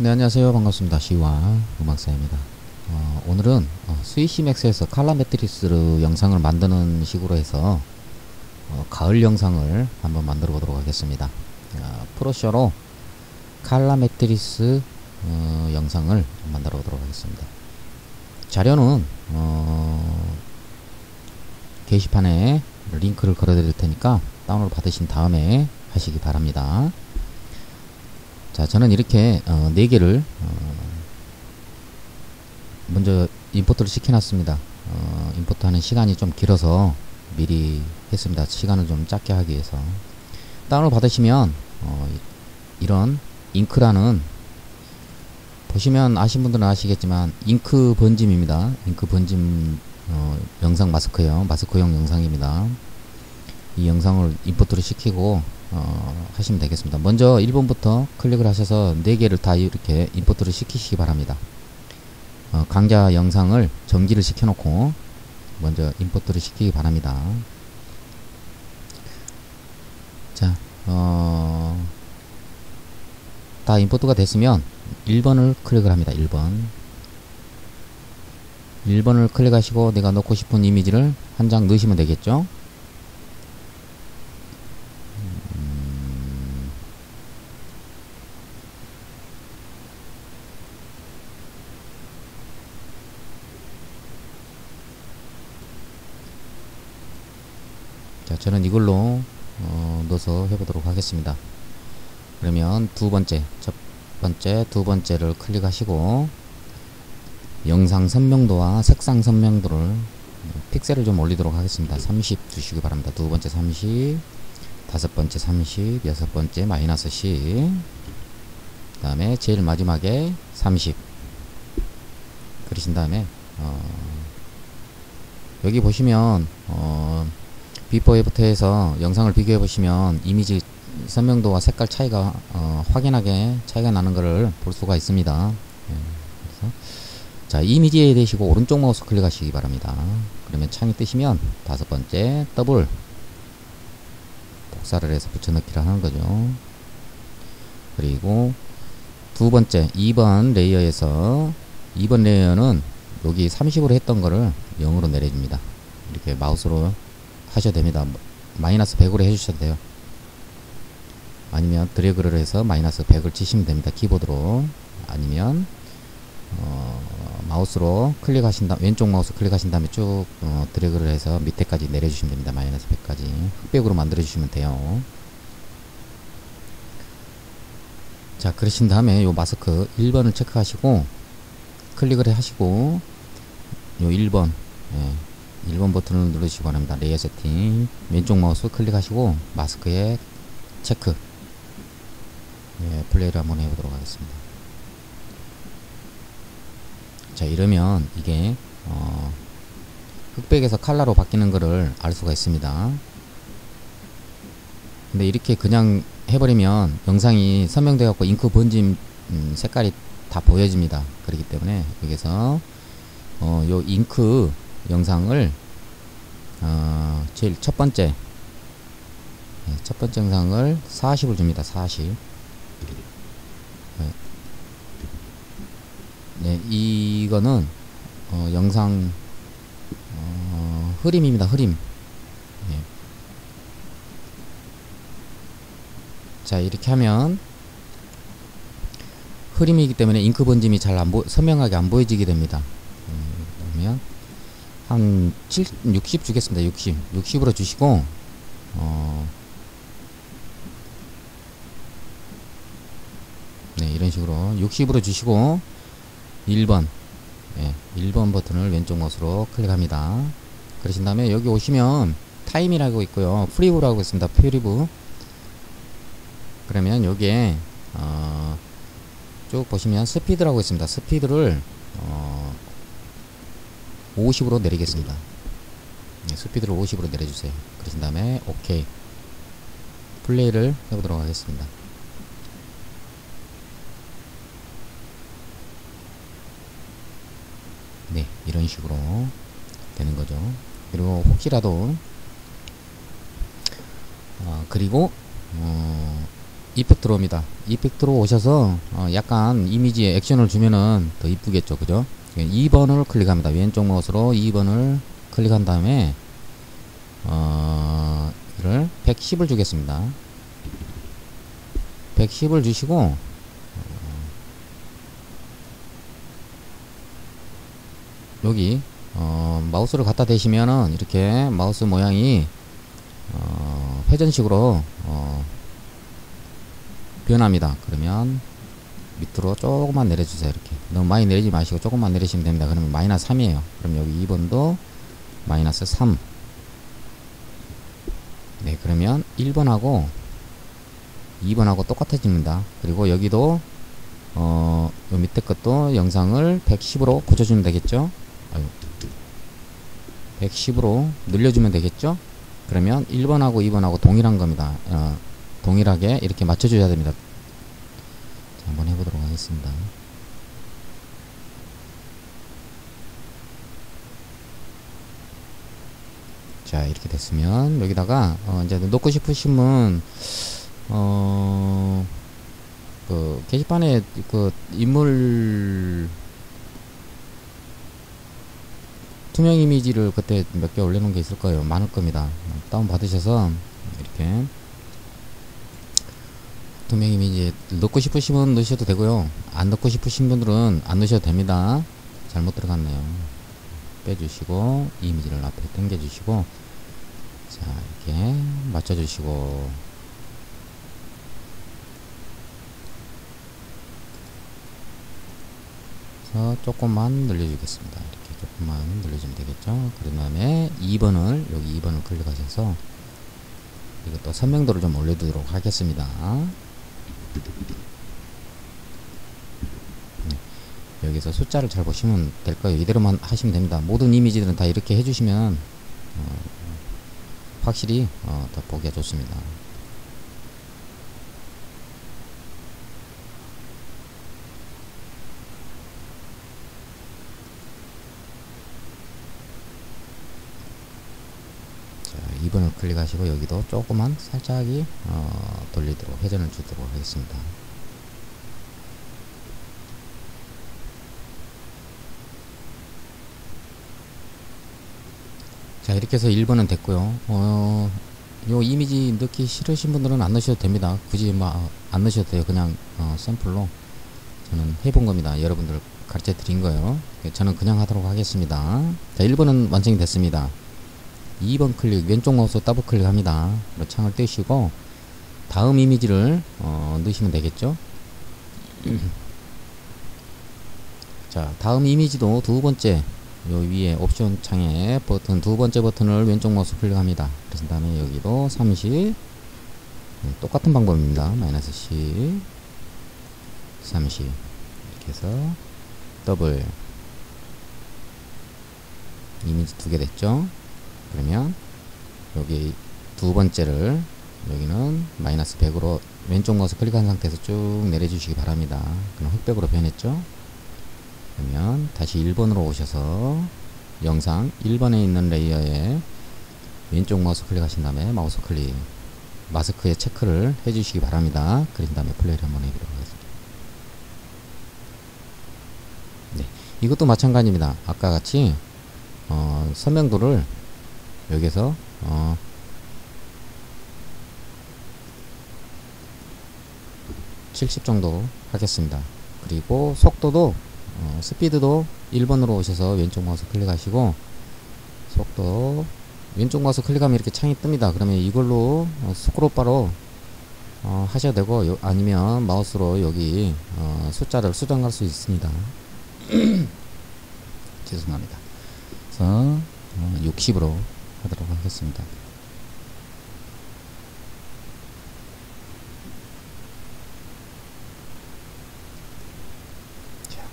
네 안녕하세요. 반갑습니다. 시와 음악사입니다. 어, 오늘은 어, 스위시맥스에서 칼라 매트리스를 영상을 만드는 식으로 해서 어, 가을 영상을 한번 만들어 보도록 하겠습니다. 어, 프로쇼로 칼라 매트리스 어, 영상을 만들어 보도록 하겠습니다. 자료는 어, 게시판에 링크를 걸어 드릴 테니까 다운로드 받으신 다음에 하시기 바랍니다 자 저는 이렇게 어, 4개를 어, 먼저 임포트를 시켜놨습니다. 어, 임포트 하는 시간이 좀 길어서 미리 했습니다. 시간을 좀 짧게 하기 위해서. 다운을 받으시면 어, 이, 런 잉크라는 보시면 아신 분들은 아시겠지만 잉크 번짐입니다. 잉크 번짐 어, 영상 마스크요. 마스크용 영상입니다. 이 영상을 임포트를 시키고 어, 하시면 되겠습니다. 먼저 1번부터 클릭을 하셔서 4개를 다 이렇게 임포트를 시키시기 바랍니다. 어, 강좌 영상을 정지를 시켜놓고 먼저 임포트를 시키기 바랍니다. 자, 어, 다 임포트가 됐으면 1번을 클릭을 합니다. 1번. 1번을 클릭하시고 내가 넣고 싶은 이미지를 한 장 넣으시면 되겠죠. 저는 이걸로 어, 넣어서 해보도록 하겠습니다. 그러면 두 번째 첫 번째 두 번째를 클릭하시고 영상 선명도와 색상 선명도를 픽셀을 좀 올리도록 하겠습니다. 30 주시기 바랍니다. 두 번째 30 다섯 번째 30 여섯 번째 마이너스 10 그 다음에 제일 마지막에 30 그러신 다음에 어, 여기 보시면 어, 비포 애프터에서 영상을 비교해 보시면 이미지 선명도와 색깔 차이가 어, 확연하게 차이가 나는 것을 볼 수가 있습니다. 예, 그래서 자 이미지에 대시고 오른쪽 마우스 클릭하시기 바랍니다. 그러면 창이 뜨시면 다섯 번째 더블 복사를 해서 붙여넣기를 하는 거죠. 그리고 두 번째 2번 layer에서 2번 layer는 여기 30으로 했던 거를 0으로 내려줍니다. 이렇게 마우스로 하셔야 됩니다. 마이너스 100으로 해주셔도 돼요. 아니면 드래그를 해서 마이너스 100을 치시면 됩니다. 키보드로. 아니면 어, 마우스로 클릭하신 다음 왼쪽 마우스 클릭하신 다음에 쭉 어, 드래그를 해서 밑에까지 내려주시면 됩니다. 마이너스 100까지 흑백으로 만들어 주시면 돼요. 자 그러신 다음에 요 마스크 1번을 체크하시고 클릭을 하시고 요 1번 예, 1번 버튼을 누르시기 바랍니다. layer 세팅 왼쪽 마우스 클릭하시고 마스크에 체크 예, 플레이를 한번 해보도록 하겠습니다. 자 이러면 이게 어, 흑백에서 칼라로 바뀌는 것을 알 수가 있습니다. 근데 이렇게 그냥 해버리면 영상이 선명돼 갖고 잉크 번짐 음, 색깔이 다 보여집니다. 그렇기 때문에 여기서 어, 요 잉크 영상을 어, 제일 첫 번째 네, 첫 번째 영상을 40을 줍니다. 40 네, 네 이거는 어, 영상 어, 흐림입니다. 흐림 네. 자 이렇게 하면 흐림이기 때문에 잉크 번짐이 잘 안 보, 선명하게 안 보여지게 됩니다. 음, 그러면 한 7, 60 주겠습니다. 60. 60으로 주시고, 어, 네, 이런 식으로 60으로 주시고, 1번, 네, 1번 버튼을 왼쪽 마우스로 클릭합니다. 그러신 다음에 여기 오시면 타임이라고 있고요. preview라고 있습니다. preview. 그러면 여기에, 어, 쭉 보시면 스피드라고 있습니다. 스피드를, 어, 50으로 내리겠습니다. 네, 스피드를 50으로 내려주세요. 그러신 다음에 OK 플레이를 해보도록 하겠습니다. 네, 이런 식으로 되는 거죠. 그리고 혹시라도 어, 그리고 어, 이펙트로 옵니다. 이펙트로 오셔서 어, 약간 이미지에 액션을 주면은 더 이쁘겠죠. 그죠? 2번을 클릭합니다. 왼쪽 마우스로 2번을 클릭한 다음에 어, 이를 110을 주겠습니다. 110을 주시고 어, 여기 어, 마우스를 갖다 대시면은 이렇게 마우스 모양이 어, 회전식으로 어, 변합니다. 그러면 밑으로 조금만 내려주세요. 이렇게 너무 많이 내리지 마시고 조금만 내리시면 됩니다. 그러면 마이너스 3이에요. 그럼 여기 2번도 마이너스 3 네, 그러면 1번하고 2번하고 똑같아집니다. 그리고 여기도 어, 요 밑에 것도 영상을 110으로 고쳐주면 되겠죠? 아유, 110으로 늘려주면 되겠죠? 그러면 1번하고 2번하고 동일한 겁니다. 어, 동일하게 이렇게 맞춰줘야 됩니다. 자, 한번 해보도록 하겠습니다. 자, 이렇게 됐으면 여기다가 어, 이제 놓고 싶으시면 어, 그 게시판에 그 인물 투명 이미지를 그때 몇 개 올려놓은 게 있을 거예요. 많을 겁니다. 다운 받으셔서 이렇게 투명 이미지 넣고 싶으시면 넣으셔도 되고요. 안 넣고 싶으신 분들은 안 넣으셔도 됩니다. 잘못 들어갔네요. 빼주시고 이미지를 앞에 당겨주시고 자 이렇게 맞춰주시고 그래서 조금만 늘려주겠습니다. 이렇게 조금만 늘려주면 되겠죠. 그런 다음에 2번을 여기 2번을 클릭하셔서 이것도 선명도를 좀 올려두도록 하겠습니다. 네. 여기서 숫자를 잘 보시면 될 거예요. 이대로만 하시면 됩니다. 모든 이미지들은 다 이렇게 해주시면 어, 확실히 어, 더 보기가 좋습니다. 자, 2번을 클릭하시고 여기도 조금만 살짝이 어, 돌리도록 회전을 주도록 하겠습니다. 자 이렇게 해서 1번은 됐고요. 어, 요 이미지 넣기 싫으신 분들은 안 넣으셔도 됩니다. 굳이 뭐 안 넣으셔도 돼요. 그냥 어, 샘플로 저는 해본 겁니다. 여러분들 가르쳐 드린 거예요. 저는 그냥 하도록 하겠습니다. 자 1번은 완성이 됐습니다 2번 클릭 왼쪽 마우스 더블 클릭합니다 창을 띄우시고 다음 이미지를 어, 넣으시면 되겠죠 자 다음 이미지도 두 번째 요 위에 옵션 창에 버튼 두 번째 버튼을 왼쪽 마우스 클릭합니다. 그래서 다음에 여기도 30 네, 똑같은 방법입니다. 마이너스 10 30 이렇게 해서 더블 이미지 두 개 됐죠? 그러면 여기 두 번째를 여기는 마이너스 100으로 왼쪽 마우스 클릭한 상태에서 쭉 내려주시기 바랍니다. 그럼 흑백으로 변했죠? 그러면 다시 1번으로 오셔서 영상 1번에 있는 layer에 왼쪽 마우스 클릭하신 다음에 마우스 클릭 마스크에 체크를 해주시기 바랍니다. 그런 다음에 플레이를 한번 해보도록 하겠습니다. 네, 이것도 마찬가지입니다. 아까 같이 어, 선명도를 여기서 어, (70) 정도 하겠습니다. 그리고 속도도 어, 스피드도 1번으로 오셔서 왼쪽 마우스 클릭하시고 속도 왼쪽 마우스 클릭하면 이렇게 창이 뜹니다. 그러면 이걸로 어, 스크롤바로 어, 하셔도 되고 요, 아니면 마우스로 여기 어, 숫자를 수정할 수 있습니다. 죄송합니다. 그래서 60으로 어, 하도록 하겠습니다.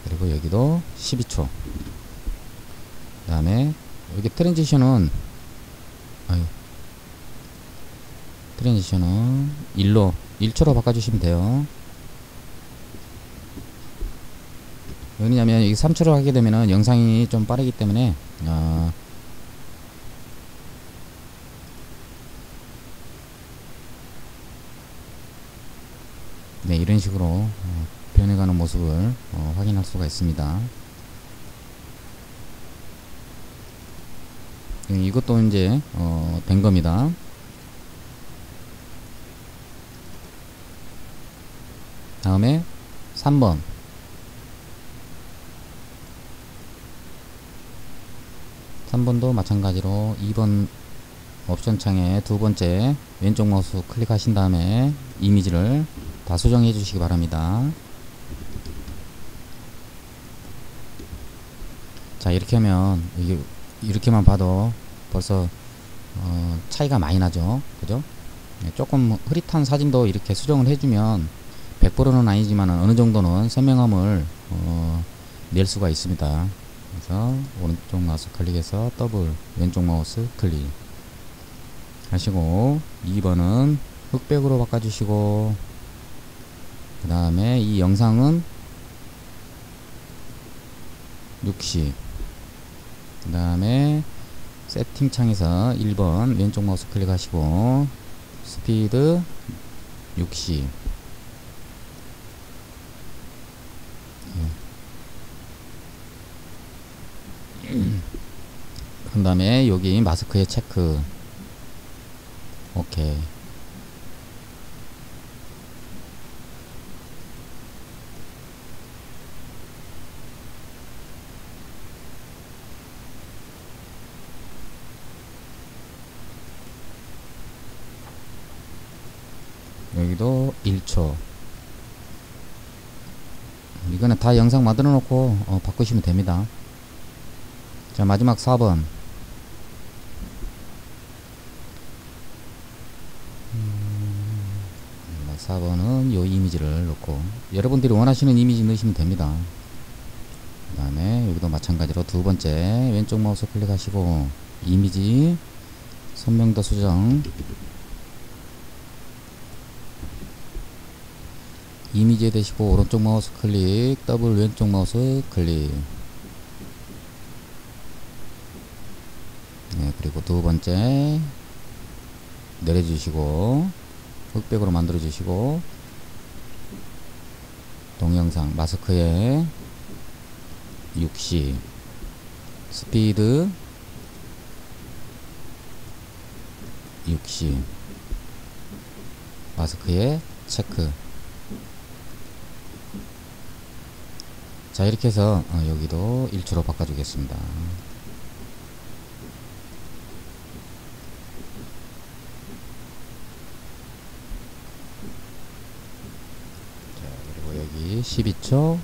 그리고 여기도 12초. 그 다음에 여기 트랜지션은 아유 트랜지션은 1로 1초로 바꿔주시면 돼요. 왜냐면 여기 3초로 하게 되면은 영상이 좀 빠르기 때문에 어 네, 이런 식으로 어, 변해가는 모습을 어, 확인할 수가 있습니다. 네, 이것도 이제 어, 된 겁니다. 다음에 3번 3번도 마찬가지로 2번 옵션 창에 두 번째 왼쪽 마우스 클릭하신 다음에 이미지를 다 수정해 주시기 바랍니다. 자 이렇게 하면 이게 이렇게만 봐도 벌써 어, 차이가 많이 나죠? 그죠? 네, 조금 흐릿한 사진도 이렇게 수정을 해주면 100%는 아니지만 어느 정도는 선명함을 어, 낼 수가 있습니다. 그래서 오른쪽 마우스 클릭해서 더블 왼쪽 마우스 클릭 하시고 2번은 흑백으로 바꿔주시고 그 다음에 이 영상은 60. 그 다음에 세팅 창에서 1번 왼쪽 마우스 클릭하시고 스피드 60. 그 다음에 여기 마스크에 체크 오케이 여기도 1초. 이거는 다 영상 만들어 놓고 어, 바꾸시면 됩니다. 자 마지막 4번. 음, 4번은 요 이미지를 넣고 여러분들이 원하시는 이미지 넣으시면 됩니다. 그 다음에 여기도 마찬가지로 두 번째 왼쪽 마우스 클릭하시고 이미지 선명도 수정 이미지에 대시고 오른쪽 마우스 클릭 더블 왼쪽 마우스 클릭. 네, 그리고 두 번째 내려주시고 흑백으로 만들어 주시고 동영상 마스크에 60 스피드 60 마스크에 체크 자 이렇게 해서 어, 여기도 1초로 바꿔주겠습니다. 자 그리고 여기 12초.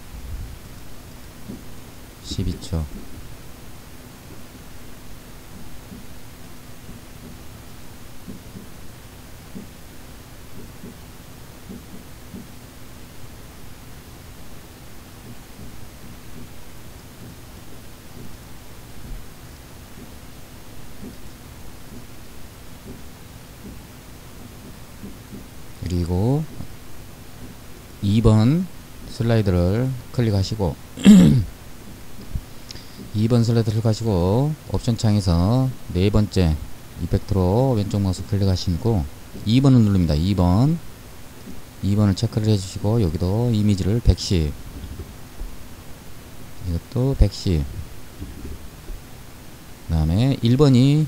12초 그리고 2번 슬라이드를 클릭하시고 2번 슬라이드 클릭하시고 옵션 창에서 네 번째 이펙트로 왼쪽 마우스 클릭하시고 2번을 누릅니다. 2번. 2번을 체크를 해주시고 여기도 이미지를 110 이것도 110그 다음에 1번이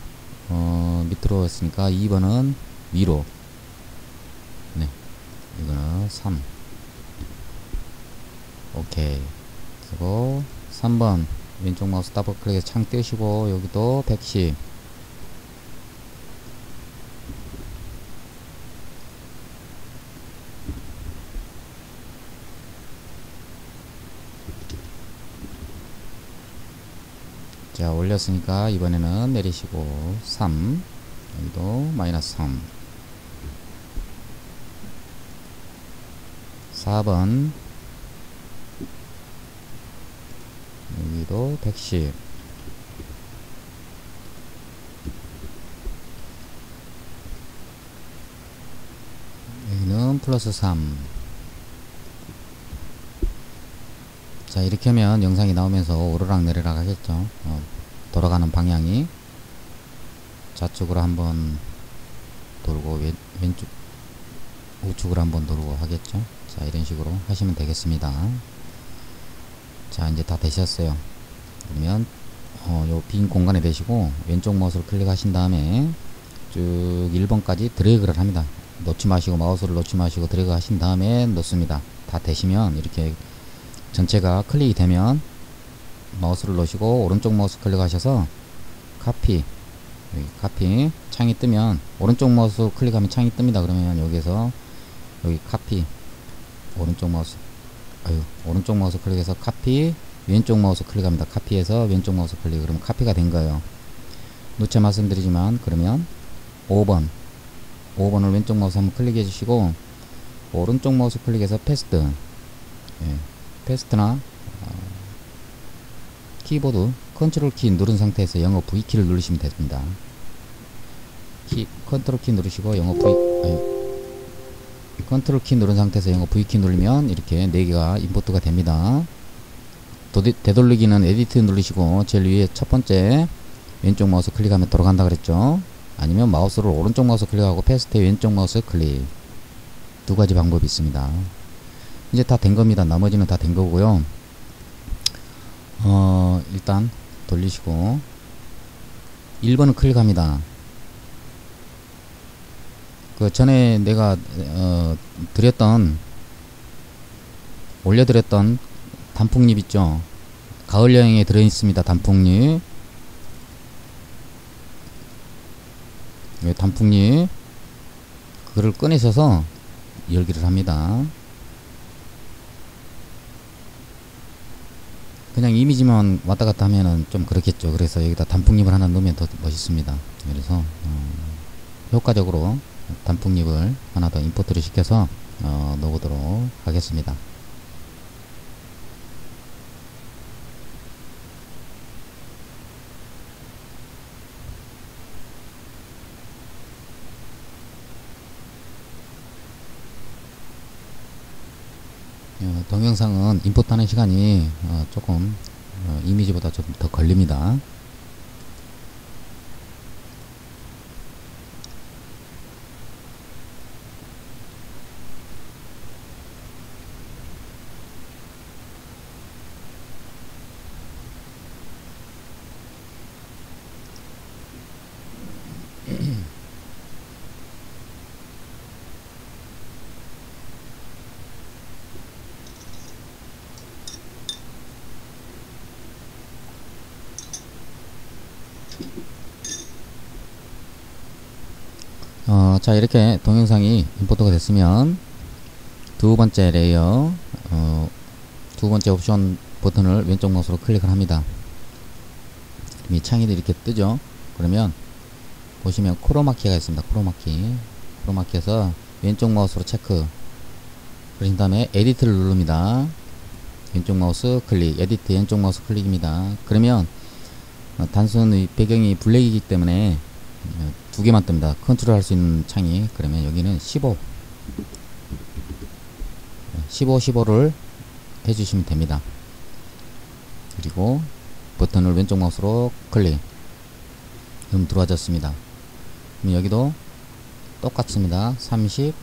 어, 밑으로 했으니까 2번은 위로. 네. 이거는 3 오케이. 그리고 3번. 왼쪽 마우스 더블 클릭해서 창 떼시고 여기도 110 자 올렸으니까 이번에는 내리시고 3 여기도 마이너스 3 4번 여기도 110 여기는 플러스 3 자 이렇게 하면 영상이 나오면서 오르락 내리락 하겠죠? 어, 돌아가는 방향이. 좌측으로 한번 돌고 왼, 왼쪽 우측으로 한번 누르고 하겠죠? 자 이런 식으로 하시면 되겠습니다. 자 이제 다 되셨어요 그러면 어, 요빈 공간에 대시고 왼쪽 마우스를 클릭하신 다음에 쭉 1번까지 드래그를 합니다. 놓지 마시고 마우스를 놓지 마시고 드래그 하신 다음에 놓습니다. 다 되시면 이렇게 전체가 클릭이 되면 마우스를 놓으시고 오른쪽 마우스 클릭하셔서 카피 여기 카피 창이 뜨면 오른쪽 마우스 클릭하면 창이 뜹니다. 그러면 여기서 여기 카피 오른쪽 마우스 아유 오른쪽 마우스 클릭해서 카피 왼쪽 마우스 클릭합니다. 카피해서 왼쪽 마우스 클릭. 그러면 카피가 된 거예요. 누차 말씀드리지만 그러면 5번. 5번을 왼쪽 마우스 한번 클릭해 주시고 오른쪽 마우스 클릭해서 paste. 예, paste나 어, 키보드 컨트롤 키 누른 상태에서 영어 V키를 누르시면 됩니다. 키 컨트롤 키 누르시고 영어 V 아니, 컨트롤 키 누른 상태에서 영어 V키 누르면 이렇게 4개가 import가 됩니다 도디, 되돌리기는 edit 누르시고 제일 위에 첫 번째 왼쪽 마우스 클릭하면 돌아간다 그랬죠? 아니면 마우스를 오른쪽 마우스 클릭하고 paste 왼쪽 마우스 클릭. 두 가지 방법이 있습니다. 이제 다 된 겁니다. 나머지는 다 된 거고요. 어 일단 돌리시고 1번을 클릭합니다. 그 전에 내가 어 드렸던 올려드렸던 단풍잎 있죠? 가을 여행에 들어있습니다 단풍잎. 단풍잎. 그거를 꺼내셔서 열기를 합니다. 그냥 이미지만 왔다 갔다 하면은 좀 그렇겠죠. 그래서 여기다 단풍잎을 하나 넣으면 더 멋있습니다. 그래서 어, 효과적으로 단풍잎을 하나 더 임포트를 시켜서 어, 넣어보도록 하겠습니다 어, 동영상은 임포트하는 시간이 어, 조금 어, 이미지보다 좀 더 걸립니다. 어, 자 이렇게 동영상이 import가 됐으면 두 번째 layer 어, 두 번째 옵션 버튼을 왼쪽 마우스로 클릭을 합니다. 이 창이 이렇게 뜨죠? 그러면 보시면 크로마키가 있습니다. 크로마키. 크로마키에서 왼쪽 마우스로 체크. 그러신 다음에 edit를 누릅니다. 왼쪽 마우스 클릭. edit 왼쪽 마우스 클릭입니다. 그러면 어, 단순히 배경이 블랙이기 때문에 어, 두 개만 뜹니다. 컨트롤 할 수 있는 창이 그러면 여기는 15 15, 15를 해주시면 됩니다. 그리고 버튼을 왼쪽 마우스로 클릭 그럼 들어와졌습니다. 그럼 여기도 똑같습니다. 30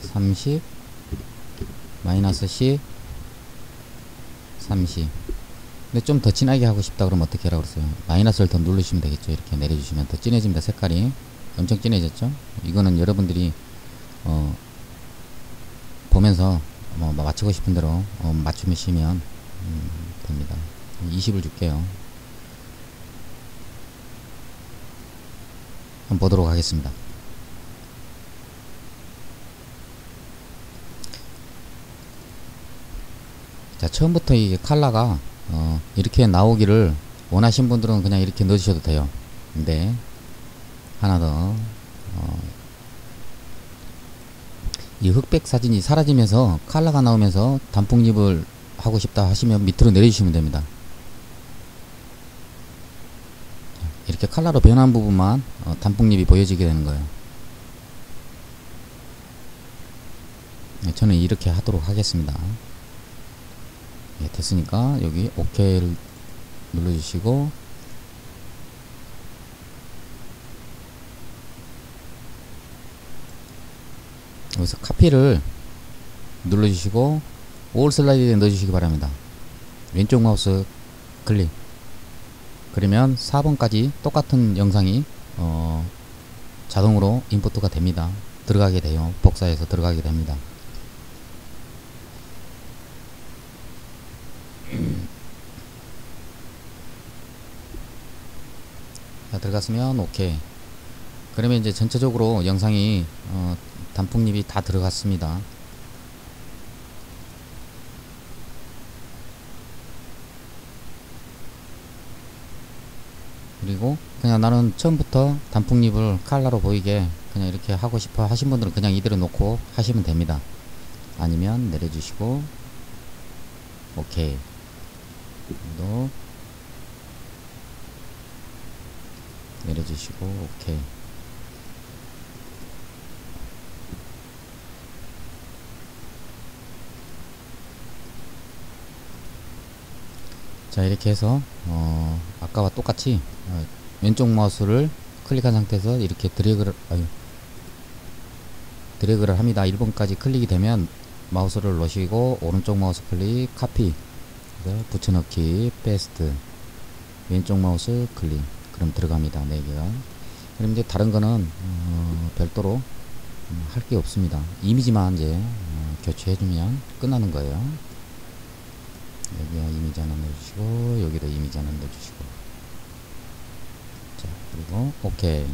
30 마이너스 10 30 근데 좀 더 진하게 하고 싶다 그러면 어떻게 하라고 그랬어요? 마이너스를 더 누르시면 되겠죠. 이렇게 내려주시면. 더 진해집니다 색깔이. 엄청 진해졌죠? 이거는 여러분들이 어 보면서 뭐 맞추고 싶은 대로 어 맞추시면 음 됩니다. 20을 줄게요. 한번 보도록 하겠습니다. 자 처음부터 이게 칼라가 어, 이렇게 나오기를 원하신 분들은 그냥 이렇게 넣으셔도 돼요. 근데 하나 더 어, 이 흑백 사진이 사라지면서 칼라가 나오면서 단풍잎을 하고 싶다 하시면 밑으로 내려주시면 됩니다. 이렇게 칼라로 변한 부분만 어, 단풍잎이 보여지게 되는 거예요. 네, 저는 이렇게 하도록 하겠습니다 예, 됐으니까 여기 OK를 눌러주시고 여기서 카피를 눌러주시고 올 슬라이드에 넣어주시기 바랍니다. 왼쪽 마우스 클릭 그러면 4번까지 똑같은 영상이 어, 자동으로 인풋가 됩니다. 들어가게 돼요. 복사해서 들어가게 됩니다. 자, 들어갔으면 오케이. 그러면 이제 전체적으로 영상이 어, 단풍잎이 다 들어갔습니다. 그리고 그냥 나는 처음부터 단풍잎을 칼라로 보이게 그냥 이렇게 하고 싶어 하신 분들은 그냥 이대로 놓고 하시면 됩니다. 아니면 내려주시고 오케이. 또 내려주시고 오케이. 자 이렇게 해서 어, 아까와 똑같이 어, 왼쪽 마우스를 클릭한 상태에서 이렇게 드래그를 아유, 드래그를 합니다. 1번까지 클릭이 되면 마우스를 놓으시고 오른쪽 마우스 클릭 카피. 붙여넣기 paste 왼쪽 마우스 클릭 그럼 들어갑니다 4개가. 그럼 이제 다른 거는 어, 별도로 음, 할게 없습니다. 이미지만 이제 어, 교체해주면 끝나는 거예요. 여기에 이미지 하나 넣어주시고 여기도 이미지 하나 넣어주시고. 자 그리고 오케이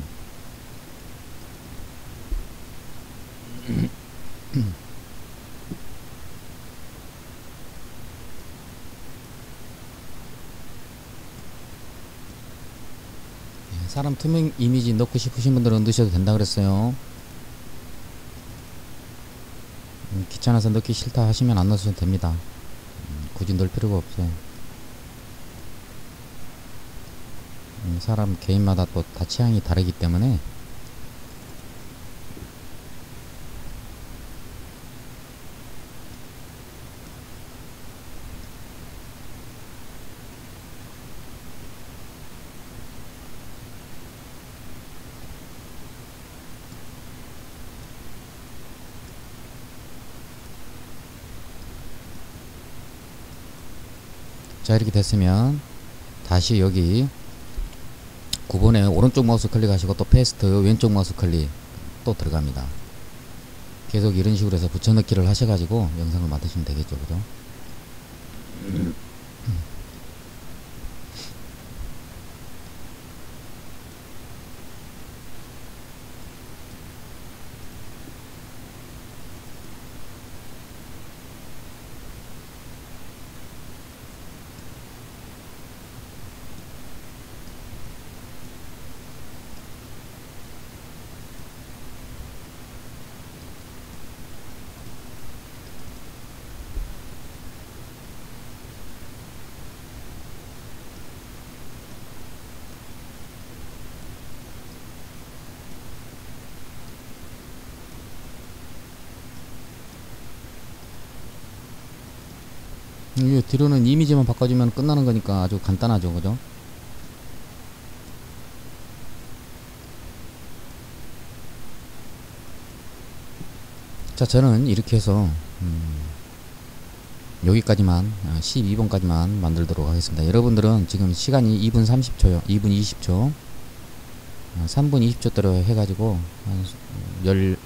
예, 사람 투명 이미지 넣고 싶으신 분들은 넣으셔도 된다 그랬어요 음, 귀찮아서 넣기 싫다 하시면 안 넣으셔도 됩니다 굳이 넣을 필요가 없어요. 음, 사람 개인마다 또 다 취향이 다르기 때문에 자 이렇게 됐으면 다시 여기 9번에 오른쪽 마우스 클릭하시고 또 paste 왼쪽 마우스 클릭 또 들어갑니다. 계속 이런 식으로 해서 붙여넣기를 하셔가지고 영상을 만드시면 되겠죠 그죠 이 뒤로는 이미지만 바꿔주면 끝나는 거니까 아주 간단하죠 그죠? 자 저는 이렇게 해서 음, 여기까지만 12번까지만 아, 만들도록 하겠습니다. 여러분들은 지금 시간이 2분 30초요 2분 20초 3분 20초대로 해가지고 한 10,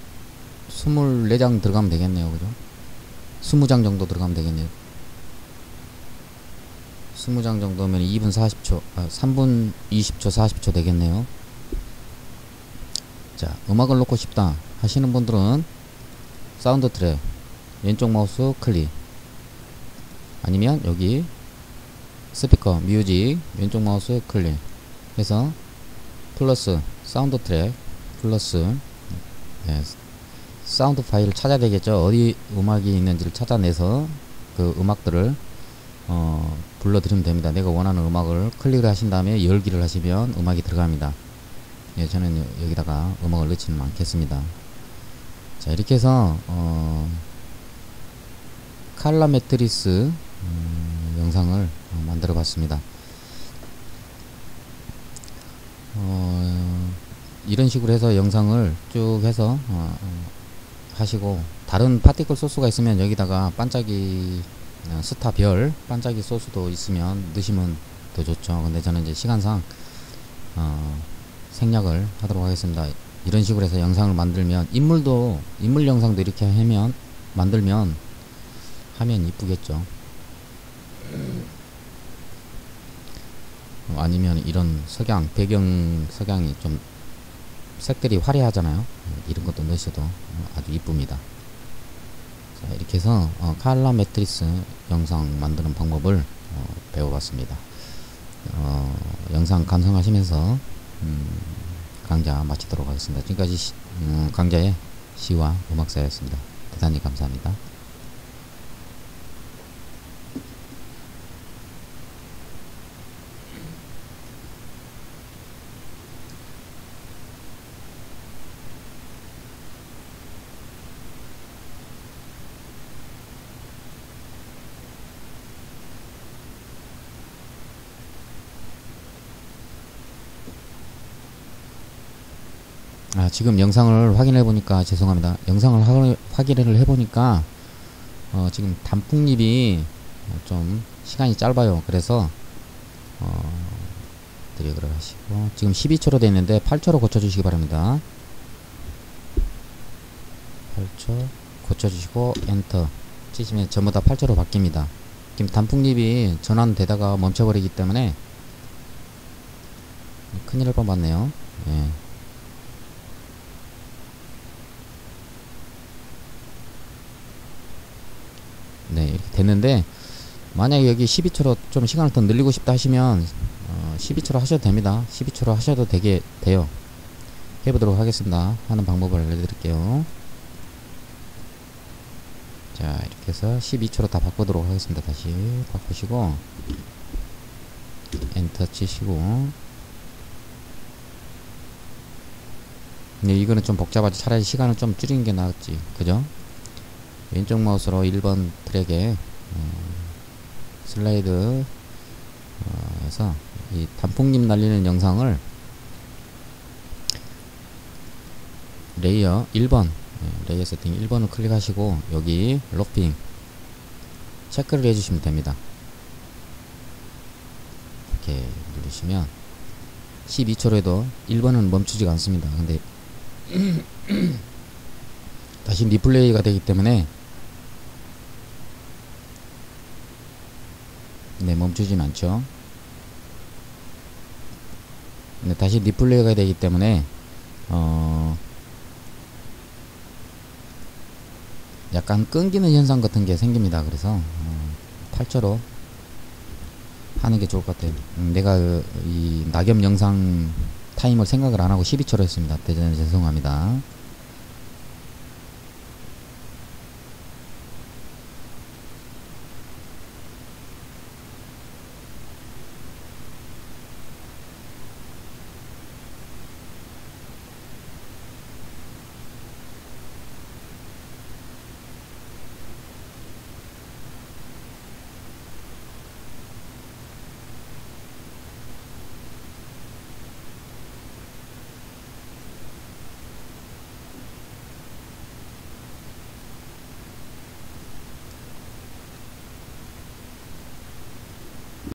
24장 들어가면 되겠네요 그죠? 20장 정도 들어가면 되겠네요 20장 정도면 2분 40초 아, 3분 20초 40초 되겠네요. 자 음악을 놓고 싶다 하시는 분들은 사운드 트랙 왼쪽 마우스 클릭 아니면 여기 스피커 music 왼쪽 마우스 클릭 해서 플러스 사운드 트랙 플러스 네, 사운드 파일을 찾아야 되겠죠. 어디 음악이 있는지를 찾아내서 그 음악들을 어, 불러드리면 됩니다. 내가 원하는 음악을 클릭을 하신 다음에 열기를 하시면 음악이 들어갑니다. 예, 저는 여기다가 음악을 넣지는 않겠습니다. 자, 이렇게 해서 어, color matrix 음, 영상을 어, 만들어 봤습니다. 어, 이런 식으로 해서 영상을 쭉 해서 어, 어 하시고 다른 파티클 소스가 있으면 여기다가 반짝이 어, 스타 별 반짝이 소스도 있으면 넣으시면 더 좋죠. 근데 저는 이제 시간상 어, 생략을 하도록 하겠습니다. 이런 식으로 해서 영상을 만들면 인물도 인물 영상도 이렇게 하면 만들면 하면 이쁘겠죠. 어, 아니면 이런 석양 배경 석양이 좀 색들이 화려하잖아요. 음, 이런 것도 넣으셔도 어, 아주 이쁩니다. 자 이렇게 해서 어, 칼라 매트리스 영상 만드는 방법을 어, 배워봤습니다. 어, 영상 감상하시면서 음, 강좌 마치도록 하겠습니다. 지금까지 시, 음, 강좌의 시와 음악사였습니다. 대단히 감사합니다 아, 지금 영상을 확인해 보니까 죄송합니다. 영상을 하, 확인을 해 보니까 어, 지금 단풍잎이 어, 좀 시간이 짧아요. 그래서 어, 드래그를 하시고 지금 12초로 되어 있는데 8초로 고쳐 주시기 바랍니다. 8초 고쳐 주시고 엔터 치시면 전부 다 8초로 바뀝니다. 지금 단풍잎이 전환되다가 멈춰버리기 때문에 큰일 날 뻔 봤네요. 예. 네 이렇게 됐는데 만약에 여기 12초로 좀 시간을 더 늘리고 싶다 하시면 어, 12초로 하셔도 됩니다. 12초로 하셔도 되게 돼요. 해보도록 하겠습니다. 하는 방법을 알려드릴게요. 자 이렇게 해서 12초로 다 바꾸도록 하겠습니다. 다시 바꾸시고 엔터 치시고. 근데 이거는 좀 복잡하지 차라리 시간을 좀 줄이는 게 나았지. 그죠 왼쪽 마우스로 1번 트랙에 어, 슬라이드 어, 해서 이 단풍잎 날리는 영상을 layer 1번 예, layer 세팅 1번을 클릭하시고 여기 looping 체크를 해주시면 됩니다. 이렇게 누르시면 12초로 해도 1번은 멈추지가 않습니다. 근데 다시 리플레이가 되기 때문에 네 멈추진 않죠. 네, 다시 리플레이가 되기 때문에 어 약간 끊기는 현상 같은 게 생깁니다. 그래서 어 8초로 하는 게 좋을 것 같아요. 음, 내가 그, 이 낙엽 영상 타임을 생각을 안 하고 12초로 했습니다. 대전 죄송합니다